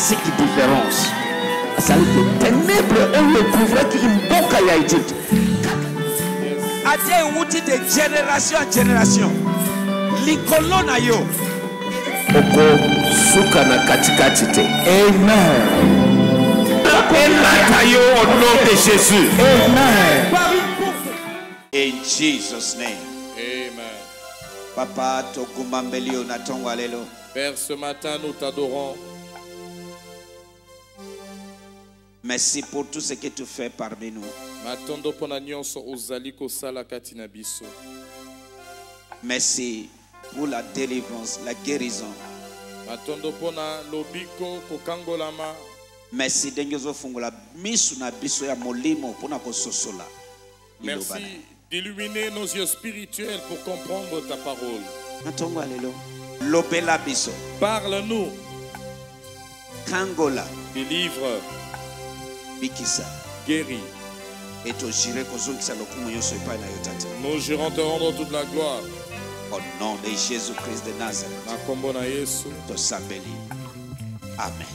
akisiki différence. Azali te ténèbre oyo ekuvraki mboka ya egypte ate ewuti de génération en génération. Likolo na yo. Okosuka na katikati te. Elata yo au nom de jésus. In jesus name. Amen. papa togumbambeli yo na ntongo ya lelo Père, ce matin, nous t'adorons. Merci pour tout ce que tu fais parmi nous. Merci pour la délivrance la guérison. Merci ndenge ozofungola misu na biso ya molimo mpona kososola. Liloba na merci yo. d'illuminer nos yeux spirituels pour comprendre ta parole. Na ntongo ya lelo. Lobela biso. Parle-nous. Kangola. Délivre bikisa guéris. E tojire kozongisa lokumu nyonso epai na yo tate nous jurons te rendre toute la gloire. Au nom de jésus christ de nazareth. Na nkombo na yesu. Tosambeli. Amen.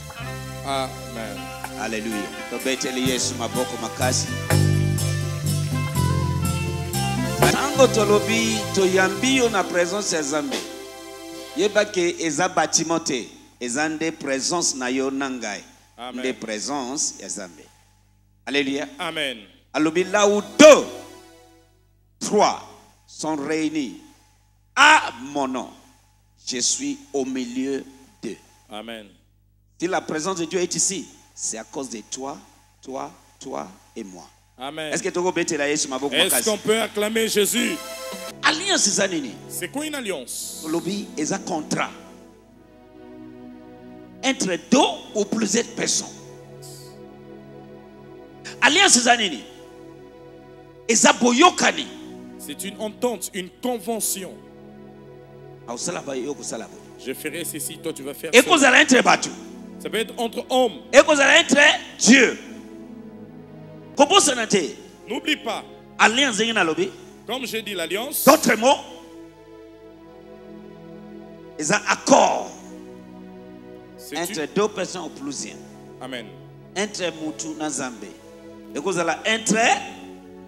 Amen. Alleluya tobeteli yesu maboko makasi. Ntango tolobi toyambi yo na présence ya nzambe yeba ke eza batiment te. Eza nde présence na yo na ngai. Nde présence ya nzambe alleluya amen. Alobi là où deux trois sont réunis. À mon nom je suis au milieu d'eux. Amen. Si la présence de Dieu est ici, c'est à cause de toi, toi, toi et moi. amen. Est-ce qu'on peut acclamer jésus? Alliance c'est quoi une alliance? Olobi eza contrat entre deux ou plusieurs personnes. Alliance eza nini? Eza boyokani. c'est une entente une convention je ferai ceci toi tu vas faire Ekozala entre bato. ça peut être entre hommes Ekozala entre Dieu. Kobosana te. n'oublie pas Alliance zengi na lobi. comme j'ai dit l'alliance D'autres mots, ont accord entre une... deux personnes ou plusieurs. amen Entre Mutu na Zambé. Et vous allez entre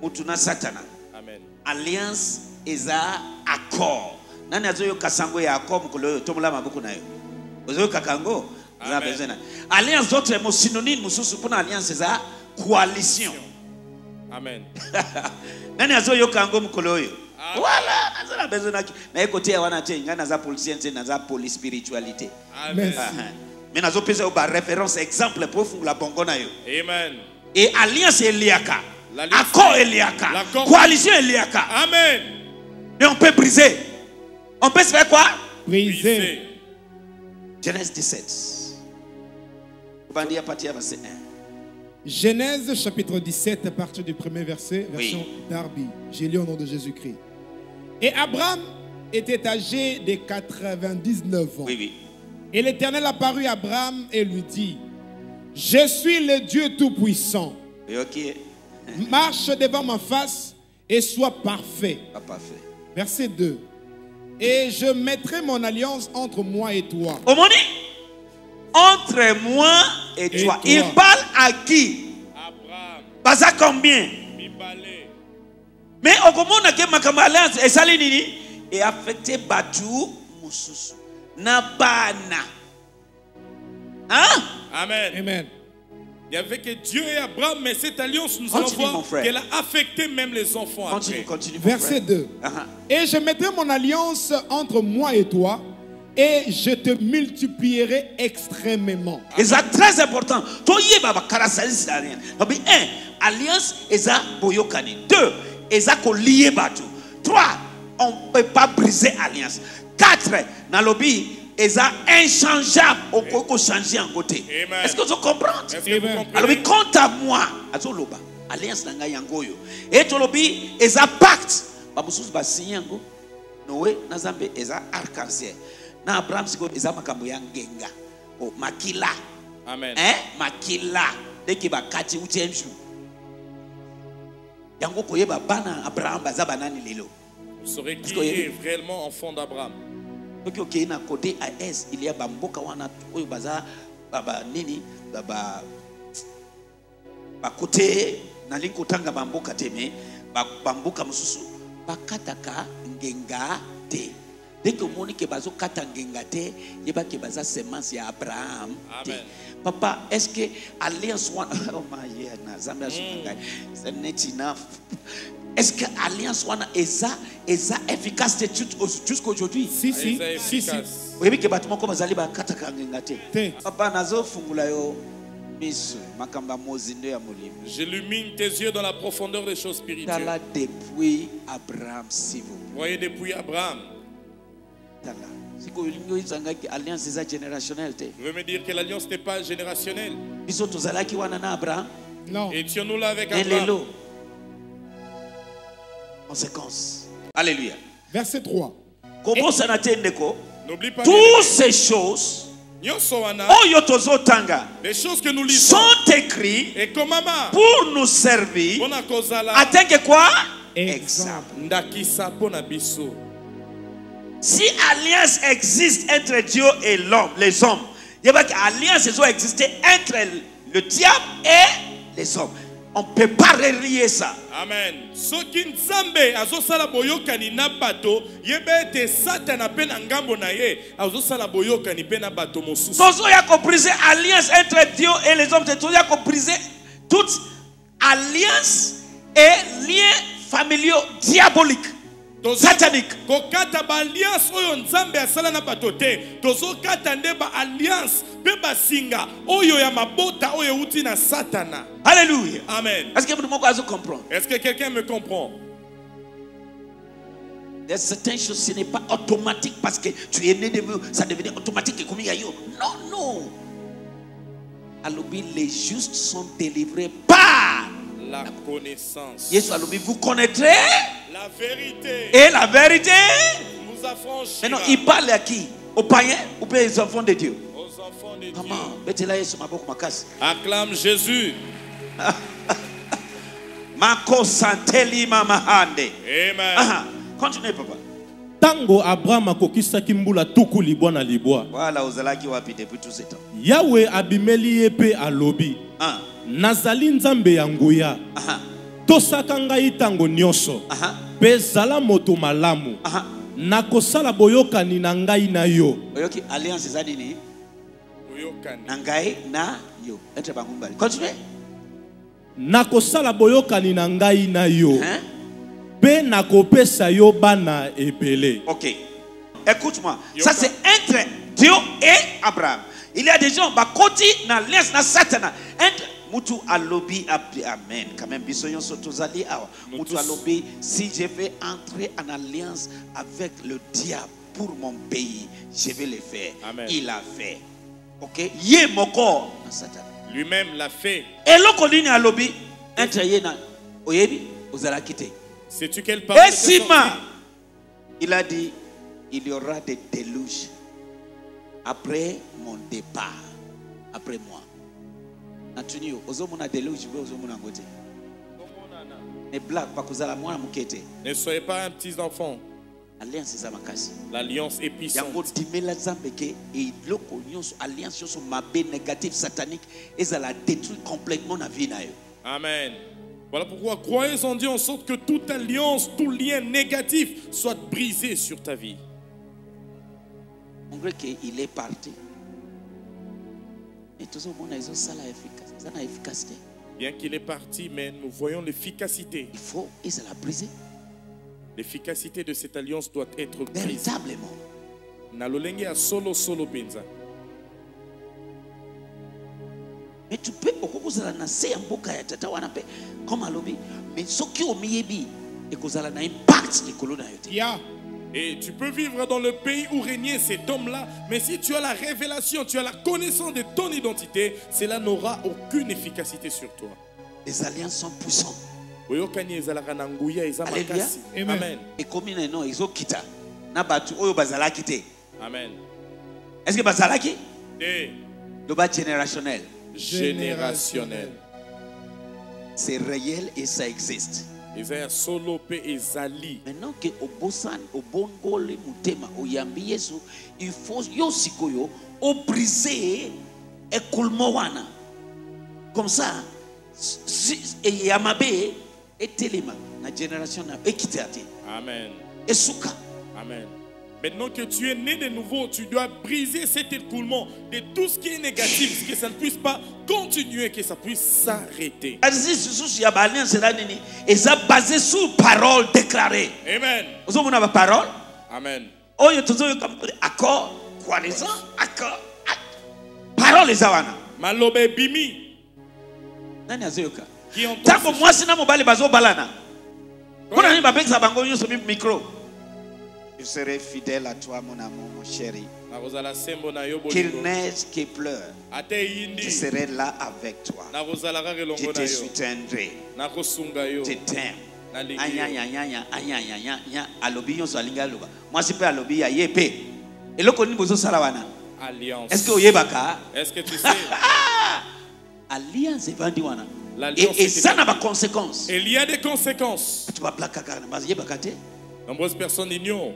Mutu na Satana. amen. Alliance ont accord. Nani azoyo kasango ya accord mukolo yo tomola mabuku na yo? Na- Alliance d'autres mots synonyme mususu pour alliance coalition. amen. Nani azoyoka yango mokolo oyo wala naza na besoin naki naye koteya wana te ngai naza policien te naza poli spiritualité amen. Me nazopesa yo baréférence exemple po ofungola bongo na yo. Amen e alliance eliaka. Accord eliaka. coalition eliaka. Amen. Et on peut briser. On peut se faire quoi? Brisé. genèse 17 obandi ya pati ya verset 1 Genèse chapitre 17 à partir du premier verset, version Darby. J'ai lu au nom de Jésus-Christ. Et Abraham était âgé de 99 ans. oui oui. Et l'Éternel apparut à Abraham et lui dit, Je suis le Dieu Tout-Puissant. Marche devant ma face et sois parfait. Verset 2. Et je mettrai mon alliance entre moi et toi. entre moi et Et toi. il parle à qui? Abraham. Baza combien? Mibale me okomona ke makambo ya alliance esali nini? Eaffecte bato mosusu na bana Hein? Amen. Amen. il y avait que Dieu et Abraham mais cette alliance nous allons Continue, mon voir qu'elle a affecté même les enfants continue après continue Verset frère. 2. Ah, Et je mettrai mon alliance entre moi et toi, et je te multiplierai extrêmement. eza très important. Alliance lobi 1 alliance eza boyokani. 2 eza kolie bato 3 on peut pas briser alliance. 4 nalobi eza inchangeable? Okoki kochange yango te est-ce que vous Amen. comprenez. Alobi quant à moi. Azoloba. Alliance na ngai yango oyo e tolobi eza pacte. Bamosusu basinye yango. Noe na nzambe eza arc-en-ciel. Na abraham sikoyo eza makambo ya ngenga. O makila. Amen. Eh? makila. Ndenge bakati uti un jour. Yango koyeba bana abraham baza banani lelo. Vous saurez qui est réellement enfant d'Abraham soki okei na côté as y bamboka wana oyo baza baba nini baba bakote nalingi kotanga bamboka te me bamboka mosusu bakataka ngenga te. Ndenge omoni ke bazokata ngenga te yebake baza semence ya abraham te. Papa est ce que alliance wana oh yeah, na nzambe asunga ngai neti net enough est ce que alliance wana eza eza efficace te jut- jusqu'aujourd'hui? Si, si, si, si. oyebi ke bato moko bazali bakataka ngenga te. Papa nazofungula yo miso makambo ya mozindo ya molimo. J'illumine tes yeux dans la profondeur des choses spirituelles. tala depuis abraham sivo Voyez depuis Abraham. tala. Eza te. Vous me dire que l'alliance n'est pas générationnelle? biso tozalaki wana na abraham? Non. Étions-nous là avec Abraham? Alléluia Verset 3. kobosana te ndeko N'oublie pas toutes ces choses tozotanga les choses que nous lisons. sont écrites Et comme maman, pour nous servir on a kozala atenge quoi? Exemple. ndakisa pona biso. Si alliance existe entre Dieu et l'homme, les hommes, il y a alliance doit exister entre le diable et les hommes. On ne peut pas relier ça. Amen. Soki nzambe azosala boyokani na bato, yebe ete satana mpe na ngambo na ye azosala boyokani mpe na bato mosusu. Tozo ya ko briser alliance entre Dieu et les hommes. Tozo ya ko briser toute alliance et liens familiaux diaboliques, Sataniques. kokata baalliance oyo nzambe asala na bato te tozokata nde baalliance mpe basinga oyo ya mabota oyo euti na satana Alléluia. amen Est-ce que vous pouvez comprendre? est-ce que quelqu'un me comprend? Il y a certaines choses, ce n'est pas automatique parce que tu es né de vous, ça devenait automatique comme il y a eu. Non, non. Alobi, les justes sont délivrés par. la connaissance Yesu Alobi, vous connaîtrez la vérité et la vérité. nous affranchira. Maintenant, il parle à qui? Aux païens ou bien aux enfants de Dieu? Aux enfants de Dieu. Maman, acclame Jésus. Mako santeli mama hande. amen Aha, Continuez, papa. ntango abraham akokisaki mbula tuku libwa na libwa. Voilà, ozalaki wapi depuis tout ce temps? yawe abimeli ye mpe alobi. Ah, nazali nzambe ya nguya. Aha, tosaka ngai ntango nyonso. Mpe zala moto malamu. Nakosala boyokani na ngai na yo. Oyoki alliance eza nini? na ngai na yo. Entre bango mibale continue. Nakosala boyokani na ngai na yo. Mpe nakopesa yo bana ebele. Ok. Écoute-moi. Ça c'est entre Dieu et Abraham. Il y a des gens bakoti na alliance na satana entre mutu alobi ab- amen. Même biso nyonso tozali awa Nous mutu alobi. Si je vais entrer en alliance avec le diable pour mon pays je vais le faire. Amen. il a fait. Ok? Ye moko. Na lui-même l'a fait. Eloko nini alobi? Entre ye na oyebi ozalaki te sais-tu quelle parole Et était Sima, sortie il a dit, il y aura des déluges après mon départ, après moi. Natuni yo ozomona déluge mpe ozomona yango te ne blague bakozala mwana moke te ne soyez pas un petit enfant. Alliance eza makasi l'alliance est yango dimela nzambe ke eloko nyonso alliance nyonso mabe négative satanique ezala détruit complètement na vie na yo Amen. Voilà pourquoi croyez en Dieu en sorte que toute alliance, tout lien négatif soit brisé sur ta vie. malgré que il est parti. Mais tozomona ezosala efficace efficacité Bien qu'il est parti, mais nous voyons l'efficacité. il faut ezala brisé L'efficacité de cette alliance doit être brisée. véritablement Na lolenge ya solo solo benza. mais tu peux okokozala na se ya mboka ya tata wana mpe comme alobi mais soki omiyebi ekozala na impact likolo na yo te Ya. Et tu peux vivre dans le pays où régnait cet homme-là, mais si tu as la révélation, tu as la connaissance de ton identité, cela n'aura aucune efficacité sur toi. les alliances sont puissantes Alléluia. Amen. Amen. ekomi na eno ezokita na bato oyo bazalaki te Amen. est ce que bazalaki Et loba générationnel générationnel. c'est réel et ça existe ezali? Maintenant ke obosani obongoli motema oyambi yesu il faut yo sikoyo obrise écoulement wana comme ça ya mabe etelema na génération na ekita te Amen. esuka Amen. Maintenant que tu es né de nouveau, tu dois briser cet écoulement de tout ce qui est négatif, que ça ne puisse pas continuer, que ça puisse s'arrêter. basé sur parole déclarée. Amen. baparole Amen. tozoyoka accord croisant accord ac- parole eza wana Malobe bimi. nani azoyoka ce- mwasi na mobali bazobalana mpona nini bapekisa bango nyonso mi- micro je serai fidèle à toi mon amour mon chéri. Qu'il neige qu'il pleure. Je serai là avec toi. Je te soutiendrai. Je t'aime. Alobi nyonso alingi aloba. Mwasi mpe alobi ya ye mpe eloko nini bozosala wana? Oyebaka? Est-ce que tu sais? Alliance evandi wana. Eza na baconséquence il y a des conséquences. Bato bablaka kaka na bayebaka te nombreuses personnes ignorent.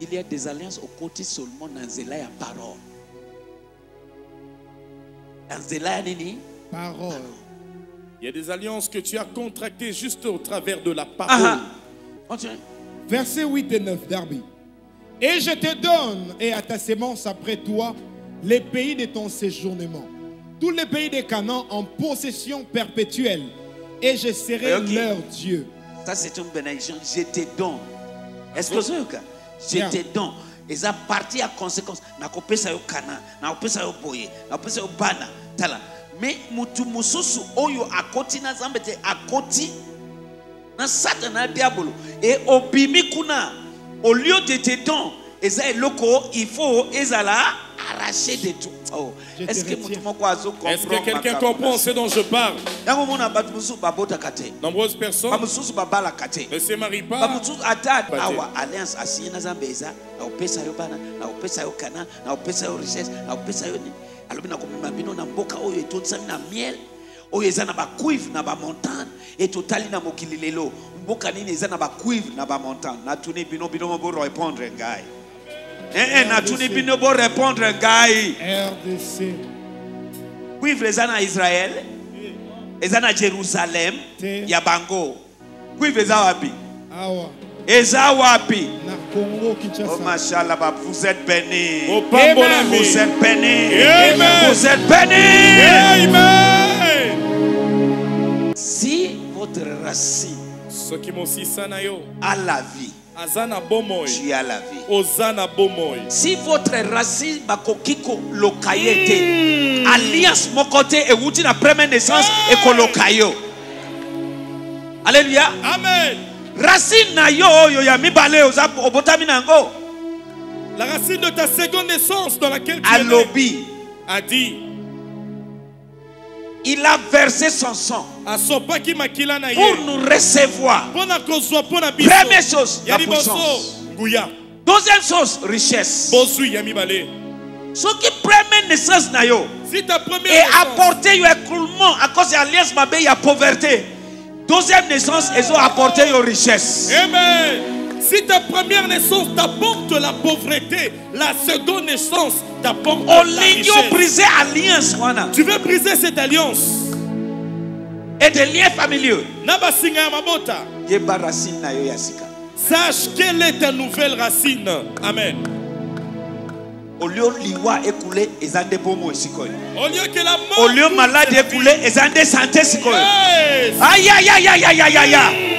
Il y a des alliances okoti seulement na nzela ya parole. Na nzela ya nini? Parole. il y a des alliances que tu as contractées juste au travers de la parole. aha continue Versets 8 et 9 Darby. Et je te donne et à ta sémence après toi les pays de ton séjournement, tous les pays des Canaan en possession perpétuelle, et je serai leur Dieu. Ça c'est une bénédiction je te donne est ce que ozoyoka je Bien. te donne eza parti ya conséquence. Nakopesa yo kana nakopesa yo boye nakopesa yo bana. Tala. Me mutu mosusu oyo akoti na nzambe te akoti na satana ya diabolo. E obimi kuna au lieu de te don eza eloko il faut ezala arraché de tout oh. Que mutu moko azo est-ce que quelqu'un comprend ce dont je parle? Yango mona bato mosusu babotaka te. Nombreuses personnes bamosusu babalaka te. Ne se marient pas bamosusu ata Bate. awa alliance asinye na nzambe eza nakopesa yo bana nakopesa yo kana nakopesa yo richesse nakopesa yo nini. Alobi nakomema bino na mboka oyo etondisami na miel oyo eza na bacuivre na bamontagne totali na mokili lelo. Mboka nini eza na bacuivre na bamontagne natuni bino bino mo borépondre ngai Eh, natuni bino borépondre ngai RDC. cuivre eza na israel eza na jérusalem Te. ya bango cuivre eza wapi? Awa. eza wapi? Na Congo, Oh, Kinshasa. machallah, bah, vous êtes bénis. au pambolami Vous êtes bénis. Amen. Vous êtes bénis. amen Si votre racine soki mosisa na yo a la vie, na tu as la vie. Si votre racine bakoki koloka ye te, alliance moko te ewuti na première naissance ekoloka yo. Alléluia. amen Racine na yo oyo ya mibale oza obotami na yango. la racine de ta seconde naissance dans laquelle tu es Alobi, a dit il a versé son sang pour nous recevoir. Première chose, la puissance. Deuxième chose, richesse. soki première naissance na yo apporter yo écroulement à cause ya alliance mabe ya pauvreté deuxième naissance ezo apporter yo richesse Amen. Si ta première naissance t'apporte la pauvreté, la seconde naissance t'apporte la richesse. Tu veux briser cette alliance? Et des liens familiaux. Sache quelle est ta nouvelle racine. Amen. Au lieu liwa ekule eza nde bomo esikoyo au lieu que la mort au lieu malade cette ekule eza nde santé sikoyo. Vie. Yes. ayayayayayaya alléluia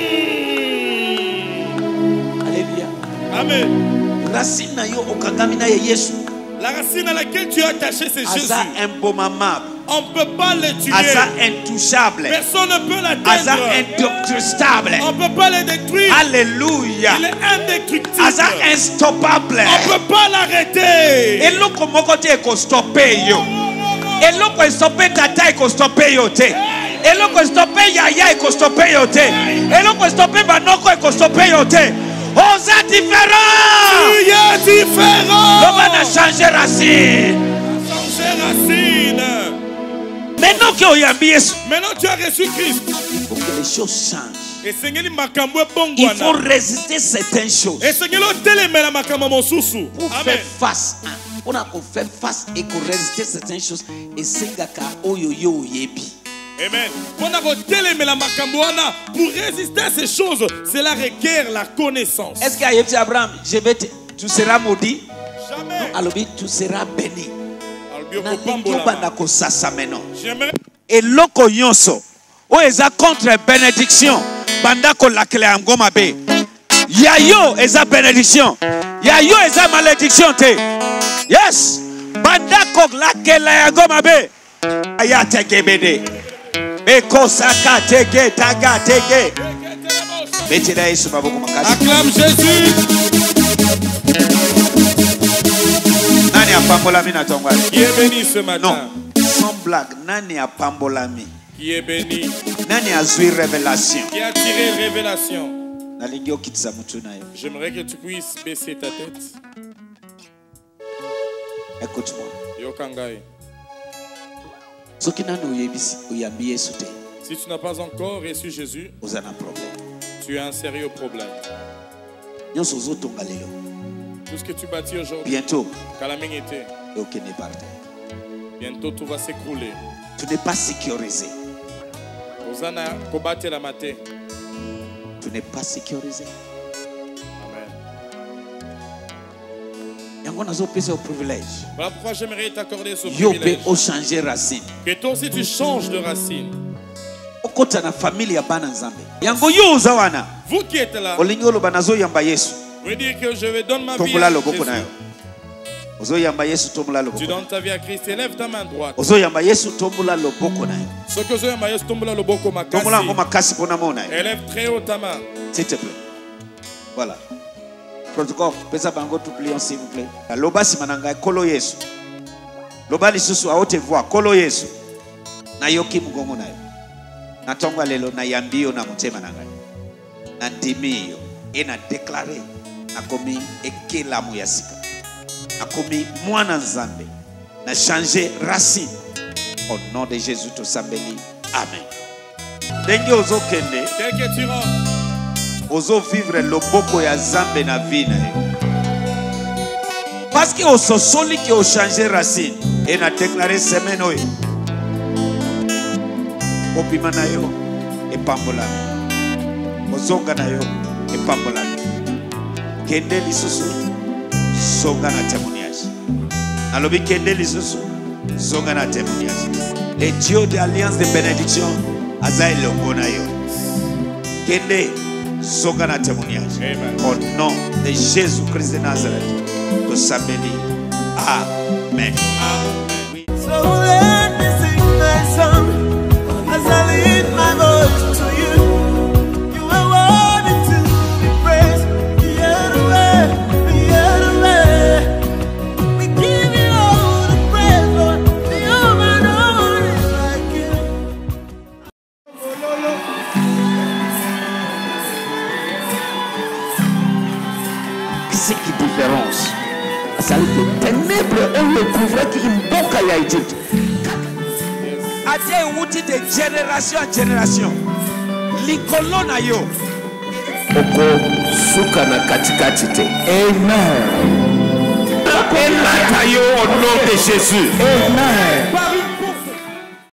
amen. Racine na yo okangami na ye yesu. La racine à laquelle tu es attaché c'est Jésus. aza imbomamable on ne peut pas le tuer. Aza intouchable. Personne ne peut aza l'atteindre indestructible on ne peut pas le détruire. Alléluia. Il est indestructible. Aza instoppable. On ne peut pas l'arrêter. Eloko moko te ekostope yo. Eloko estope tata ekostope yo te. Eloko estope yaya ekostope yo te. Eloko estope banoko ekostope yo te oza différent. Tu es différent. loba na changer racine. Changer racine. maintenant Maintenant tu as reçu Christ. il faut que les choses changent. il faut résister certaines choses. Pour faire face à mpona kofaire face et korésister certaines choses esengaka oyo yo oyebi Amen. Pour résister à ces choses, cela requiert la connaissance. est ce que ayebi ti abraham? Je vais te tu seras maudit. Jamais. alobi tu seras béni. Eloko nyonso oyo eza contre bénédiction banda kolakela yango mabe. Ya yo eza bénédiction. Ya yo eza malédiction te. Yes! Banda kolakela yango mabe. Aya tegebede Acclame Jésus. nani apambolami na ntongo ale Qui est béni ce matin? non sans blague nani apambolami? Qui est béni? nani azwi révélation? Qui a tiré révélation? na J'aimerais que tu puisses baisser ta tête. écoute-moi Yokangai. Si tu n'as pas encore reçu Jésus, tu as un sérieux problème. Tout ce que tu bâtis aujourd'hui, bientôt. bientôt tout va s'écrouler. tu n'es pas sécurisé. Tu n'es pas sécurisé Voilà pourquoi j'aimerais t'accorder ce privilège? Que toi aussi tu changes de racine. Vous qui êtes là, yesu vous dire que je vais donner ma vie à Jésus. yesu Tu donnes ta vie à Christ, élève ta main droite. yesu Ce que veux, tombola makasi. Élève très haut ta main. s'il te plaît voilà protocole pesa bango touplion s'il vous plaît. Loba nsima na ngai kolo yesu. Loba lisusu aote voi kolo yesu. Nayoki mongongo na yo. Na ntongo ya lelo nayambi yo na motema na ngai. Nandimi yo e nadeklare nakomi ekelamu ya sika. Nakomi mwana nzambe na change racine. Au nom de jésus tosambeli. Amen. Ndenge ozokende Tel que tu rentres, ozovivre loboko ya nzambe na vi na yo parceke ososoli ke ochange racine e na deklare semaine oyo. Kobima na yo epambolami kozonga na yo epambolami kende lisusu zonga na témoignage. Nalobi kende lisusu zonga na témoignage. Le dieu de alliance de bénédiction aza elongo na yo. Kende zonga na témoignage au nom de jésus christ de nazareth tosambeli amen. Amen. So let me sing my song as I lift my voice génération en génération likolo na yo. Okosuka na katikati te. Amen. Elata yo au nom de jésus. Amen